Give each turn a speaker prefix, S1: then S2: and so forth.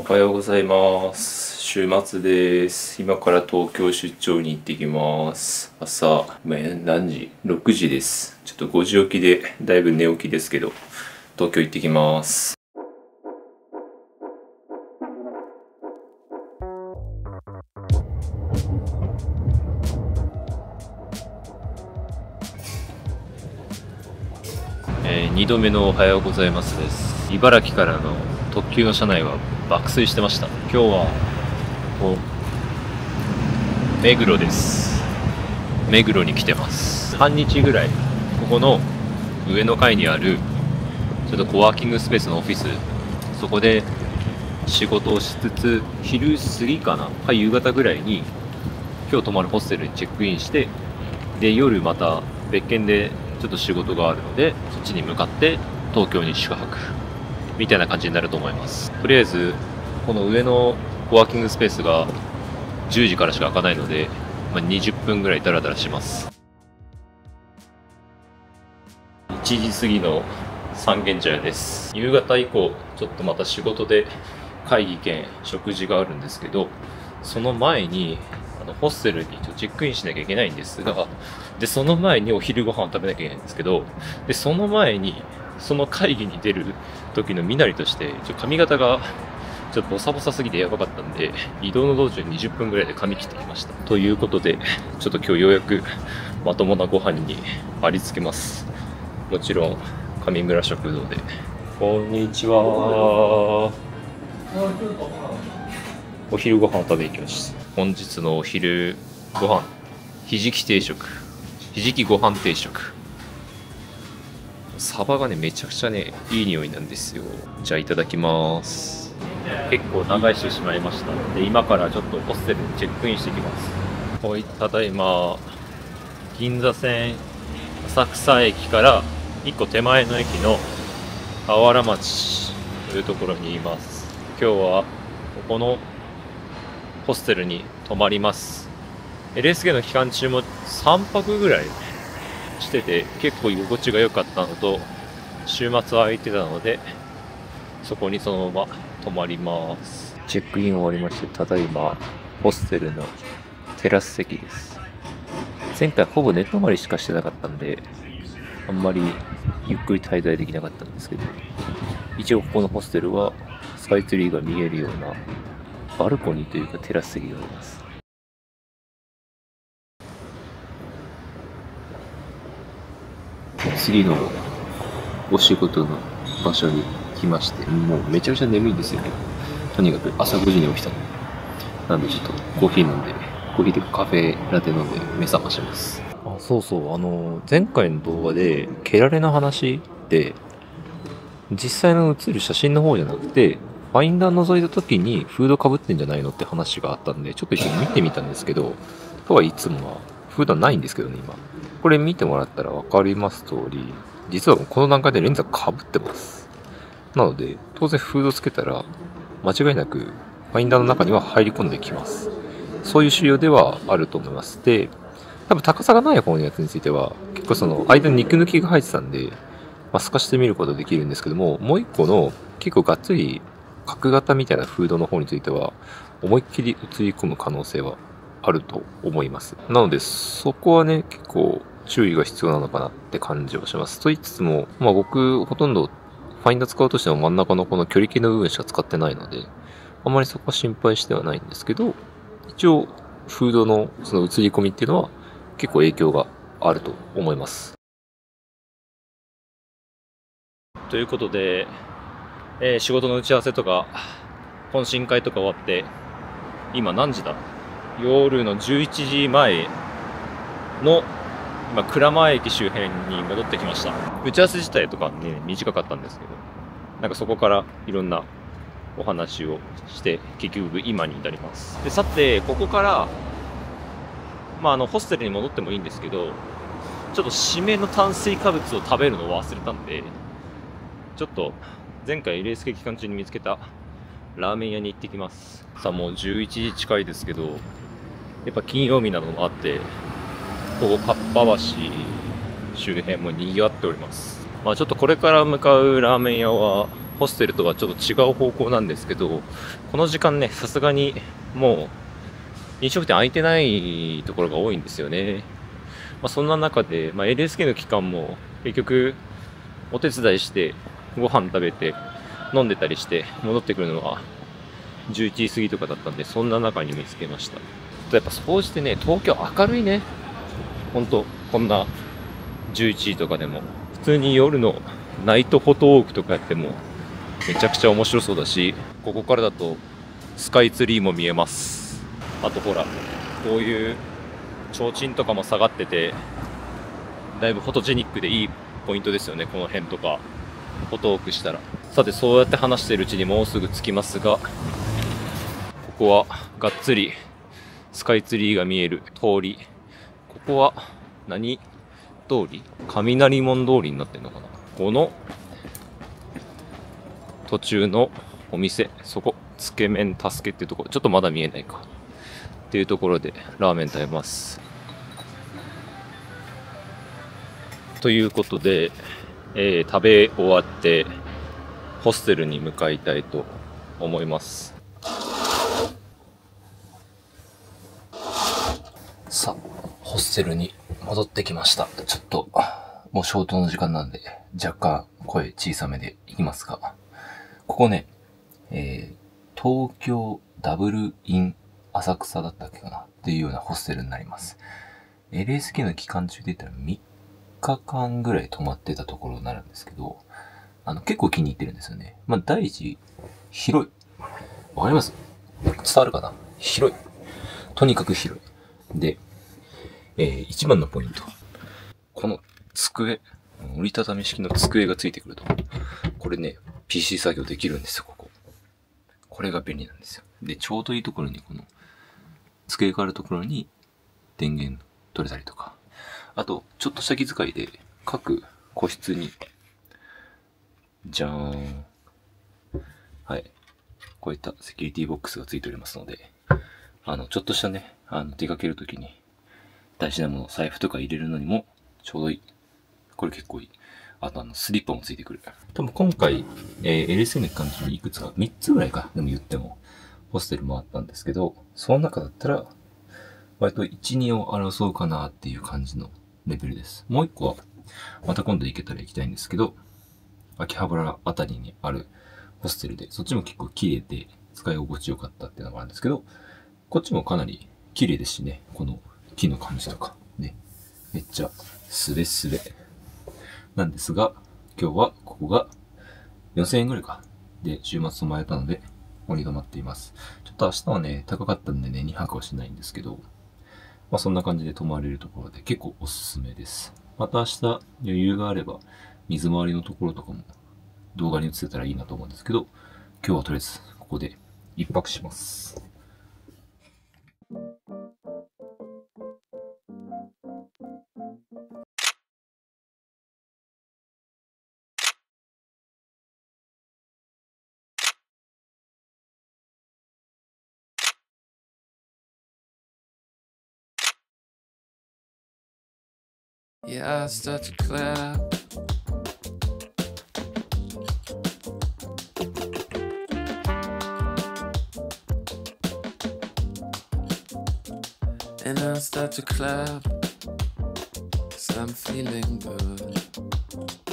S1: おはようございます。週末です。今から東京出張に行ってきます。朝今何時 ?6 時です。ちょっと5時起きでだいぶ寝起きですけど東京行ってきます。えー、2度目のおはようございますです。茨城からの特急の車内は爆睡してました。今日はこう目黒です。目黒に来てます。半日ぐらいここの上の階にあるちょっとコワーキングスペースのオフィス。そこで仕事をしつつ昼過ぎかなか夕方ぐらいに今日泊まるホステルにチェックインしてで夜また別件でちょっと仕事があるのでそっちに向かって東京に宿泊。みたいな感じになると思います。とりあえずこの上のコワーキングスペースが10時からしか開かないので、まあ、20分ぐらいダラダラします。1時過ぎの三軒茶屋です。夕方以降ちょっとまた仕事で会議兼食事があるんですけどその前にあのホステルにチェックインしなきゃいけないんですがでその前にお昼ご飯を食べなきゃいけないんですけどでその前にその会議に出る時の身なりとしてちょ髪型がちょっとボサボサすぎてやばかったんで移動の道中20分ぐらいで髪切ってきました。ということでちょっと今日ようやくまともなご飯にありつけます。もちろん上村食堂で。こんにちは。お昼ご飯を食べに来ました。本日のお昼ご飯ひじき定食。ひじきご飯定食サバがねめちゃくちゃねいい匂いなんですよ。じゃあいただきます。結構長いしてしまいました。で今からちょっとホステルにチェックインしてきます。はいただいま。銀座線浅草駅から1個手前の駅の河原町というところにいます。今日はここのホステルに泊まります。LSK の期間中も3泊ぐらいしてて結構居心地が良かったのと週末空いてたのでそこにそのまま泊まります。チェックイン終わりましてただいまホステルのテラス席です。前回ほぼ寝泊まりしかしてなかったんであんまりゆっくり滞在できなかったんですけど一応ここのホステルはスカイツリーが見えるようなバルコニーというかテラス席があります。次のお仕事の場所に来ましてもうめちゃくちゃ眠いんですよね。とにかく朝5時に起きたの。なんでちょっとコーヒー飲んでコーヒーとかカフェラテ飲んで目覚まします。あそうそう。あの前回の動画で蹴られの話で実際の写る写真の方じゃなくてファインダー覗いた時にフードかぶってんじゃないのって話があったんでちょっと一緒に見てみたんですけどとはいつもは普段ないんですけどね今。これ見てもらったら分かります通り実はこの段階でレンズはかぶってます。なので当然フードつけたら間違いなくファインダーの中には入り込んできます。そういう仕様ではあると思います。で多分高さがない方のやつについては結構その間に肉抜きが入ってたんで、まあ、透かしてみることができるんですけどももう一個の結構がっつり角型みたいなフードの方については思いっきり映り込む可能性はあると思います。なのでそこはね結構注意が必要なのかなって感じはします。と言いつつも、まあ、僕ほとんどファインダー使うとしても真ん中のこの距離計の部分しか使ってないのであまりそこは心配してはないんですけど一応フードのその映り込みっていうのは結構影響があると思います。ということでえー、仕事の打ち合わせとか、懇親会とか終わって、今何時だ夜の11時前の、今、蔵前駅周辺に戻ってきました。打ち合わせ自体とかね、短かったんですけど、なんかそこからいろんなお話をして、結局今に至ります。で、さて、ここから、まあ、あの、ホステルに戻ってもいいんですけど、ちょっと締めの炭水化物を食べるのを忘れたんで、ちょっと前回レース系期間中に見つけたラーメン屋に行ってきますさあもう11時近いですけどやっぱ金曜日などもあってここかっぱ橋周辺も賑わっておりますまあちょっとこれから向かうラーメン屋はホステルとはちょっと違う方向なんですけど、この時間ね、さすがにもう飲食店開いてないところが多いんですよね。まあ、そんな中で、まあ、LSK の期間も結局お手伝いしてご飯食べて飲んでたりして戻ってくるのは11時過ぎとかだったんで、そんな中に見つけました。やっぱそうしてね、東京明るいね。ほんと、こんな11時とかでも。普通に夜のナイトフォトウォークとかやってもめちゃくちゃ面白そうだし、ここからだとスカイツリーも見えます。あとほら、こういう提灯とかも下がってて、だいぶフォトジェニックでいいポイントですよね、この辺とか。フォトウォークしたら。さて、そうやって話してるうちにもうすぐ着きますが、ここはがっつりスカイツリーが見える通り。ここは何通り？雷門通りになってんのかな？この途中のお店、そこ、つけ麺助けっていうところ、ちょっとまだ見えないか。っていうところでラーメン食べます。ということで、えー、食べ終わってホステルに向かいたいと思います。さあ、ホステルに戻ってきました。ちょっと、もう消灯の時間なんで、若干声小さめでいきますが、ここね、えー、東京ダブルイン浅草だったっけかな？っていうようなホステルになります。LSK の期間中で言ったら3日間ぐらい泊まってたところになるんですけど、あの、結構気に入ってるんですよね。まあ、第一、広い。わかります？伝わるかな？広い。とにかく広い。で、えー、一番のポイント。この机、折りたたみ式の机がついてくると。これね、PC 作業できるんですよ、ここ。これが便利なんですよ。で、ちょうどいいところにこの、机があるところに電源取れたりとか。あと、ちょっとした気遣いで、各個室にじゃーん。はい。こういったセキュリティボックスがついておりますので、あの、ちょっとしたね、あの、出かけるときに、大事なもの、財布とか入れるのにも、ちょうどいい。これ結構いい。あと、あの、スリッパもついてくる。多分今回、えー、LSN の感じにいくつか、3つぐらいか、でも言っても、ホステルもあったんですけど、その中だったら、割と1、2を争うかなっていう感じのレベルです。もう1個は、また今度行けたら行きたいんですけど、秋葉原あたりにあるホステルで、そっちも結構綺麗で使い心地よかったっていうのがあるんですけど、こっちもかなり綺麗ですしね、この木の感じとか、ね、めっちゃスレスレなんですが、今日はここが4000円ぐらいか。で、週末泊まれたので、ここに泊まっています。ちょっと明日はね、高かったんでね、2泊はしないんですけど、まあそんな感じで泊まれるところで結構おすすめです。また明日余裕があれば、水回りのところとかも動画に映せたらいいなと思うんですけど、今日はとりあえずここで一泊します。Yeah, I start to clap. And I start to clap, cause I'm feeling good.